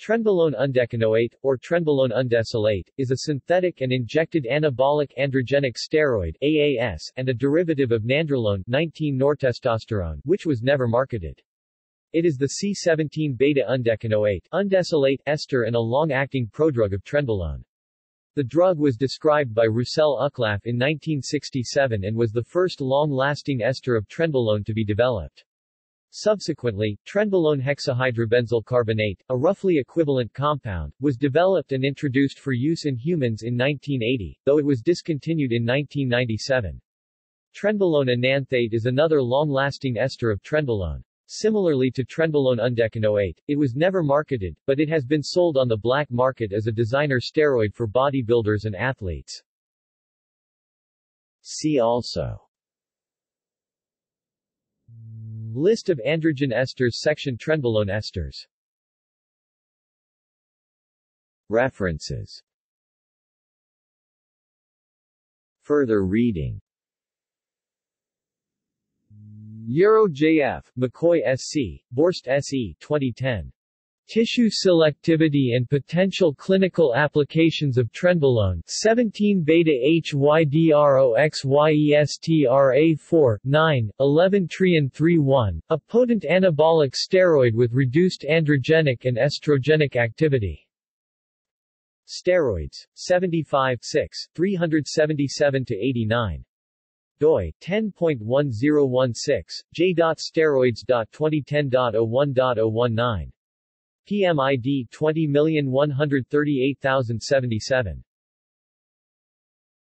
Trenbolone undecanoate, or trenbolone undecylate, is a synthetic and injected anabolic androgenic steroid AAS, and a derivative of nandrolone 19-nortestosterone, which was never marketed. It is the C17-beta undecanoate undecylate ester and a long-acting prodrug of trenbolone. The drug was described by Roussel Uclaf in 1967 and was the first long-lasting ester of trenbolone to be developed. Subsequently, trenbolone hexahydrobenzyl carbonate, a roughly equivalent compound, was developed and introduced for use in humans in 1980, though it was discontinued in 1997. Trenbolone enanthate is another long-lasting ester of trenbolone. Similarly to trenbolone undecanoate, it was never marketed, but it has been sold on the black market as a designer steroid for bodybuilders and athletes. See also List of androgen esters section Trenbolone esters References Further reading Yarrow J.F., McCoy S.C., Borst S.E. 2010. Tissue selectivity and potential clinical applications of trenbolone 17 beta HYDROXYESTRA4 9 11 trion 31 a potent anabolic steroid with reduced androgenic and estrogenic activity. Steroids 75 6 377 to 89 doi 10.1016 j.steroids.2010.01.019 PMID 20138077